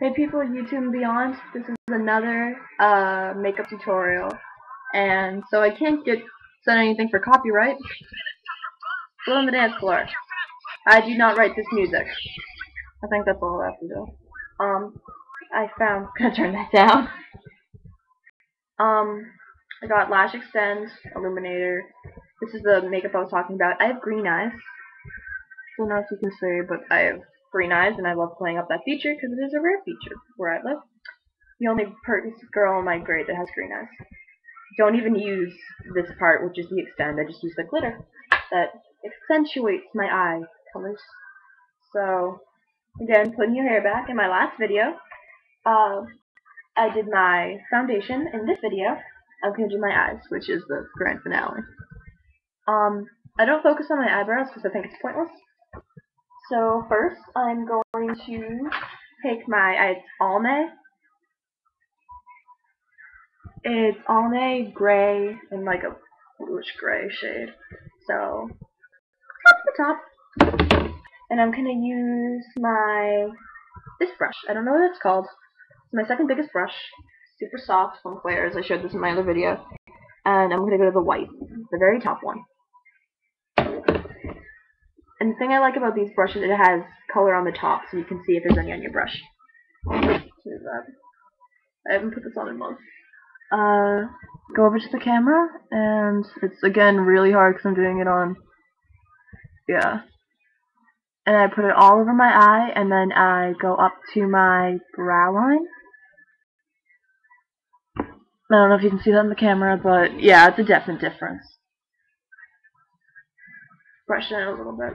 Hey people YouTube and beyond, this is another uh, makeup tutorial, and so I can't get sent anything for copyright. Blood on the dance floor. I do not write this music. I think that's all I have to do. Um, I found, gonna turn that down. Um, I got Lash Extend, Illuminator. This is the makeup I was talking about. I have green eyes. I Don't know if you can see, but I have green eyes, and I love playing up that feature because it is a rare feature where I live. The only girl in my grade that has green eyes. Don't even use this part, which is the extend. I just use the glitter that accentuates my eye colors. So, again, putting your hair back. In my last video, uh, I did my foundation. In this video, I'm going to do my eyes, which is the grand finale. Um, I don't focus on my eyebrows because I think it's pointless. So first, I'm going to take my, it's Almay. It's Almay gray and like a bluish gray shade. So, up the top. And I'm going to use my, this brush. I don't know what it's called. It's my second biggest brush. Super soft from Claire's. I showed this in my other video. And I'm going to go to the white, the very top one. And the thing I like about these brushes, it has color on the top, so you can see if there's any on your brush. I haven't put this on in months. Uh, go over to the camera, and it's again really hard because I'm doing it on, yeah. And I put it all over my eye, and then I go up to my brow line. I don't know if you can see that on the camera, but yeah, it's a definite difference brush it in a little bit.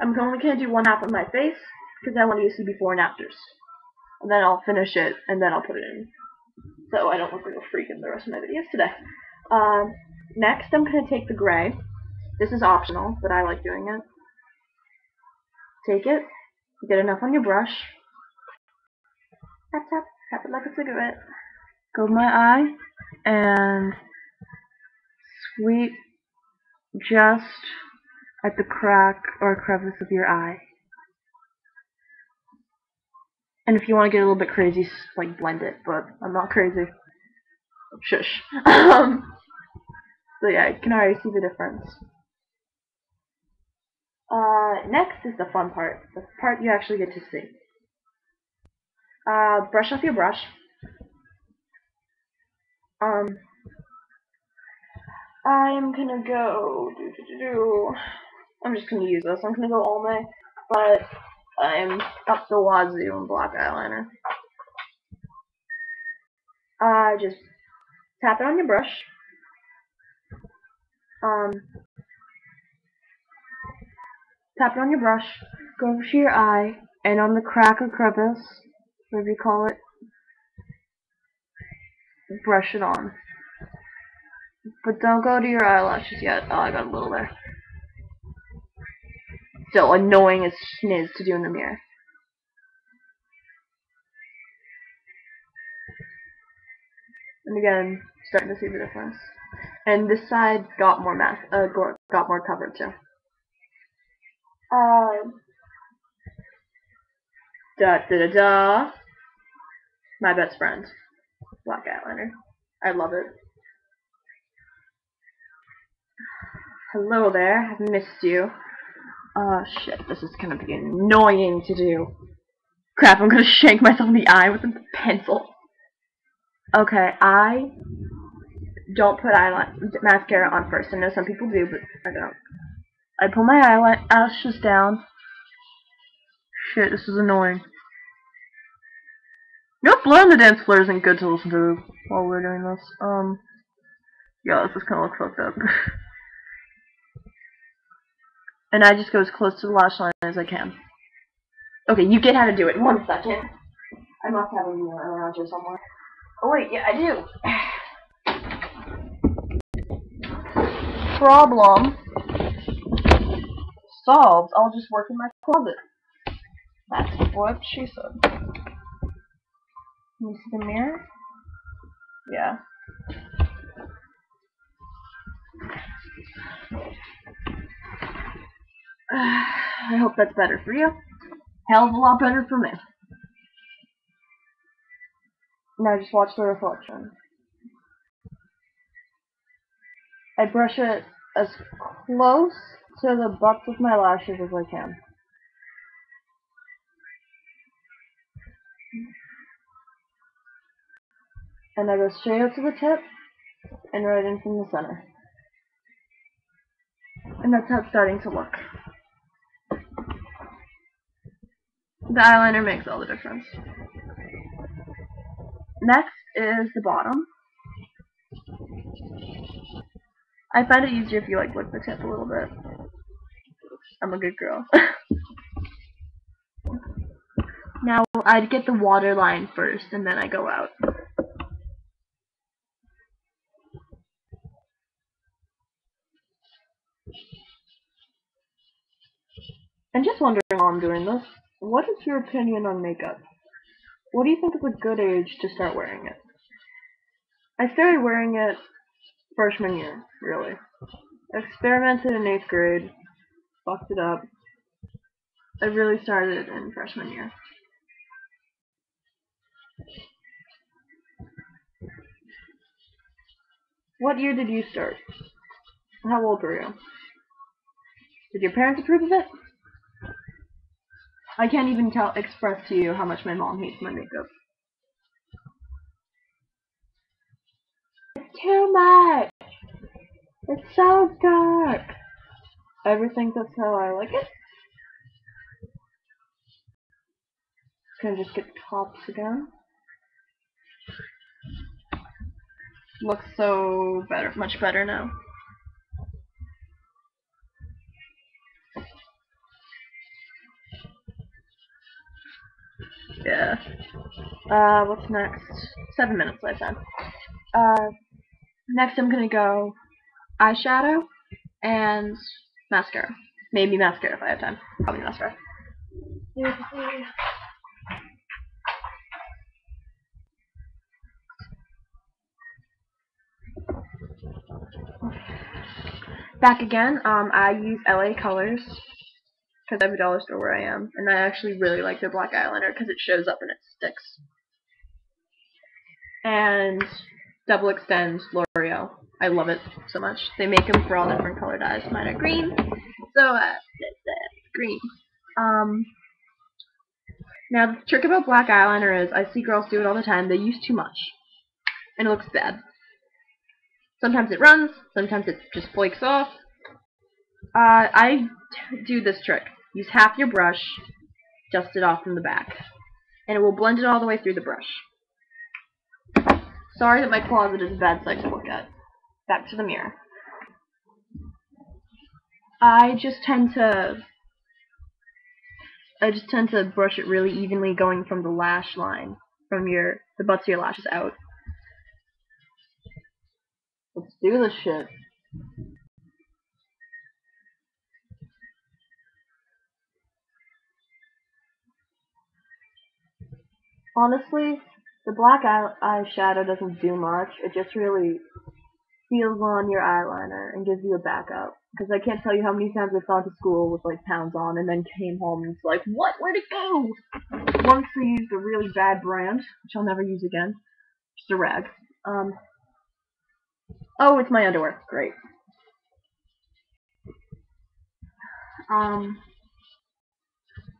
I'm only going to do one half of my face because I want to see before and afters. And then I'll finish it and then I'll put it in. So I don't look like a freak in the rest of my videos today. Um, next I'm going to take the gray. This is optional, but I like doing it. Take it, get enough on your brush. Tap tap, tap it like a cigarette. Go to my eye and sweep just at the crack or crevice of your eye. And if you want to get a little bit crazy, like blend it, but I'm not crazy. Shush. um, so yeah, you can already see the difference. Uh, next is the fun part, the part you actually get to see. Uh, brush off your brush. Um, I'm gonna go do do do do. I'm just gonna use this. I'm gonna go Almay, but I'm up the wazoo in black eyeliner. Uh, just tap it on your brush. Um, tap it on your brush. Go over to your eye, and on the crack or crevice, whatever you call it, brush it on. But don't go to your eyelashes yet. Oh, I got a little there. Still annoying as sniz to do in the mirror. And again, starting to see the difference. And this side got more math, uh, got more covered too. Uh, da da da da. My best friend, black eyeliner. I love it. Hello there, I've missed you. Oh shit, this is gonna be annoying to do. Crap, I'm gonna shank myself in the eye with a pencil. Okay, I don't put eyeliner mascara on first. I know some people do, but I don't. I pull my eyelashes down. Shit, this is annoying. You know, Blood on the Dance Floor isn't good to listen to while we're doing this. Um, yeah, this is of look fucked up. And I just go as close to the lash line as I can. Okay, you get how to do it. One second. I must have a mirror around here somewhere. Oh wait, yeah, I do. Problem solved. I'll just work in my closet. That's what she said. Can you see the mirror? Yeah. I hope that's better for you. Hell of a lot better for me. Now just watch the reflection. I brush it as close to the butts of my lashes as I can. And I go straight up to the tip and right in from the center. And that's how it's starting to look. The eyeliner makes all the difference. Next is the bottom. I find it easier if you like lick the tip a little bit. I'm a good girl. now I'd get the waterline first and then I go out. I'm just wondering while I'm doing this, what is your opinion on makeup? What do you think is a good age to start wearing it? I started wearing it freshman year, really. Experimented in 8th grade, fucked it up. I really started in freshman year. What year did you start? How old were you? Did your parents approve of it? I can't even tell express to you how much my mom hates my makeup. It's too much. It's so dark. Everything that's how I like it. Gonna just get tops again. Looks so better, much better now. Yeah. Uh, what's next? Seven minutes, I said. Uh, next I'm gonna go eyeshadow and mascara. Maybe mascara if I have time. Probably mascara. Back again, um, I use LA Colors because I have a dollar store where I am, and I actually really like their black eyeliner because it shows up and it sticks. And Double Extend L'Oreal. I love it so much. They make them for all different colored eyes. Mine are green, so uh, green. Um, now the trick about black eyeliner is I see girls do it all the time. They use too much, and it looks bad. Sometimes it runs, sometimes it just flakes off. Uh, I do this trick. Use half your brush, dust it off from the back, and it will blend it all the way through the brush. Sorry that my closet is a bad sight to look at. Back to the mirror. I just tend to I just tend to brush it really evenly going from the lash line, from your the butts of your lashes out. Let's do this shit. Honestly, the black eye eyeshadow doesn't do much. It just really seals on your eyeliner and gives you a backup. Because I can't tell you how many times I've gone to school with like pounds on and then came home and it's like, what? Where'd it go? Once I used a really bad brand, which I'll never use again. Just a rag. Um, Oh, it's my underwear. Great. Um.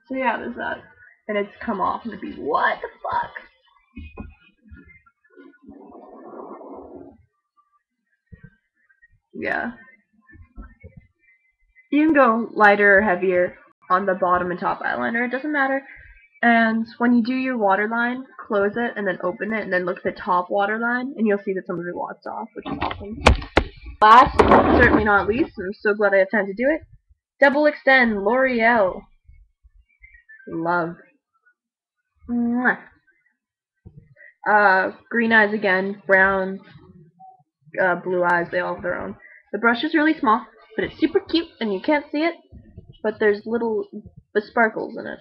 So yeah, there's that. And it's come off and it'd be, what the fuck? Yeah. You can go lighter or heavier on the bottom and top eyeliner. It doesn't matter. And when you do your waterline, close it and then open it and then look at the top waterline and you'll see that some of it wads off, which is awesome. Last, certainly not least, I'm so glad I have time to do it, Double Extend L'Oreal. Love. Mwah. Uh, green eyes again, brown, uh, blue eyes, they all have their own. The brush is really small, but it's super cute and you can't see it, but there's little sparkles in it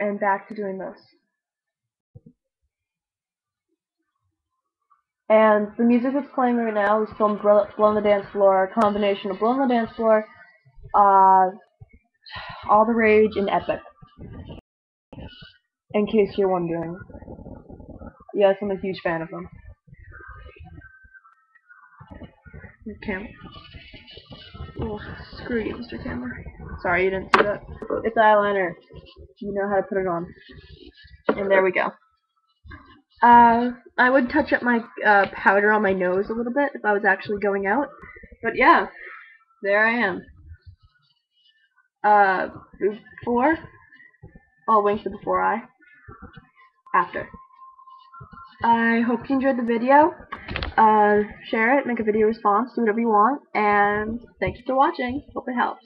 and back to doing this. And the music that's playing right now is from Blood on the Dance Floor, a combination of Blood on the Dance Floor, uh, All the Rage, and Epic. In case you're wondering. Yes, I'm a huge fan of them. Cam. Oh, screw you, Mr. Camera. Sorry, you didn't see that. It's eyeliner. You know how to put it on. And there we go. Uh, I would touch up my uh, powder on my nose a little bit if I was actually going out. But yeah, there I am. Uh, before. I'll wink the before eye. After. I hope you enjoyed the video. Uh, share it, make a video response, do whatever you want, and thank you for watching. Hope it helps.